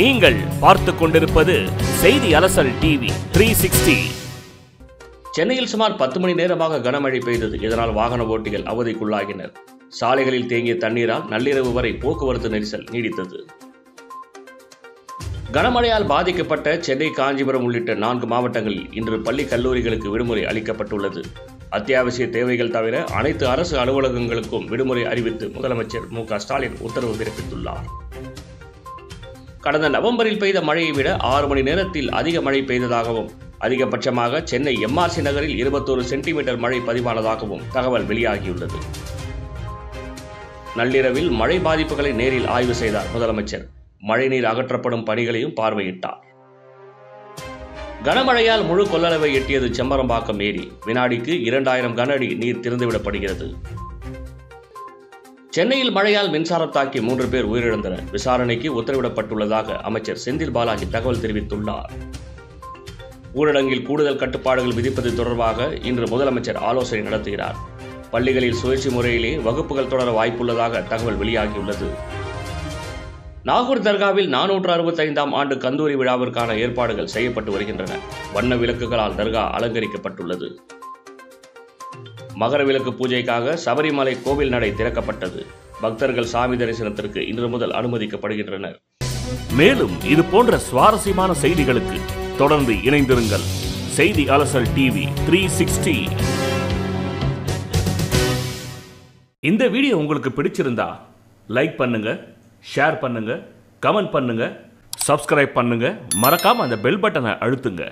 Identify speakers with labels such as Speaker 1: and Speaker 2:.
Speaker 1: நீங்கள் பார்த்து கொண்டிருப்பது செய்தி அலசல் டிவி த்ரீ சிக்ஸ்டி
Speaker 2: சென்னையில் சுமார் பத்து மணி நேரமாக கனமழை பெய்தது. இதனால் வாகன ஓட்டிகள் அவதிக்குள்ளாகினர். சாலைகளில் தேங்கிய தண்ணீரால் நள்ளிரவு வரை போக்குவரத்து நெரிசல் நீடித்தது. கனமழையால் பாதிக்கப்பட்ட சென்னை காஞ்சிபுரம் உள்ளிட்ட நான்கு மாவட்டங்களில் இன்று பள்ளி கல்லூரிகளுக்கு விடுமுறை அளிக்கப்பட்டுள்ளது. அத்தியாவசிய தேவைகள் தவிர அனைத்து அரசு அலுவலகங்களுக்கும் விடுமுறை அறிவித்து முதலமைச்சர் மு க ஸ்டாலின் உத்தரவு பிறப்பித்துள்ளார். கடந்த நவம்பரில் பெய்த மழையை விட ஆறு மணி நேரத்தில் அதிக மழை பெய்ததாகவும் அதிகபட்சமாக சென்னை எம்ஆர்சி நகரில் இருபத்தோரு சென்டிமீட்டர் மழை பதிவானதாகவும் தகவல் வெளியாகியுள்ளது. நள்ளிரவில் மழை பாதிப்புகளை நேரில் ஆய்வு செய்தார் முதலமைச்சர். மழைநீர் அகற்றப்படும் பணிகளையும் பார்வையிட்டார். கனமழையால் முழு கொள்ளளவை எட்டியது செம்பரம்பாக்கம் ஏரி. வினாடிக்கு இரண்டாயிரம் கன அடி நீர் திறந்துவிடப்படுகிறது. சென்னையில் மழையால் மின்சாரம் தாக்கி மூன்று பேர் உயிரிழந்தனர். விசாரணைக்கு உத்தரவிடப்பட்டுள்ளதாக அமைச்சர் செந்தில் பாலாஜி தகவல் தெரிவித்துள்ளார். ஊரடங்கில் கூடுதல் கட்டுப்பாடுகள் விதிப்பது தொடர்பாக இன்று முதலமைச்சர் ஆலோசனை நடத்துகிறார். பள்ளிகளில் சுழற்சி முறையிலே வகுப்புகள் தொடர வாய்ப்புள்ளதாக தகவல் வெளியாகியுள்ளது. நாகூர் தர்காவில் நானூற்று அறுபத்தைந்தாம் ஆண்டு கந்தூரி விழாவிற்கான ஏற்பாடுகள் செய்யப்பட்டு வருகின்றன. வண்ண விளக்குகளால் தர்கா அலங்கரிக்கப்பட்டுள்ளது. மகர விளக்கு பூஜைக்காக சபரிமலை கோவில் நடை திறக்கப்பட்டது. பக்தர்கள் சாமி தரிசனத்திற்கு இன்று முதல் அனுமதிக்கப்படுகின்றனர்.
Speaker 1: மேலும் இது போன்ற சுவாரஸ்யமான செய்திகளுக்கு தொடர்ந்து இணைந்திருங்கள். செய்தி அலசல் டிவி த்ரீ சிக்ஸ்டி. இந்த வீடியோ உங்களுக்கு பிடிச்சிருந்தா லைக் பண்ணுங்க. ஷேர் பண்ணுங்கள் கமெண்ட் பண்ணுங்கள் சப்ஸ்கிரைப் பண்ணுங்கள் மறக்காமல் அந்த பெல் பட்டனை அழுத்துங்க.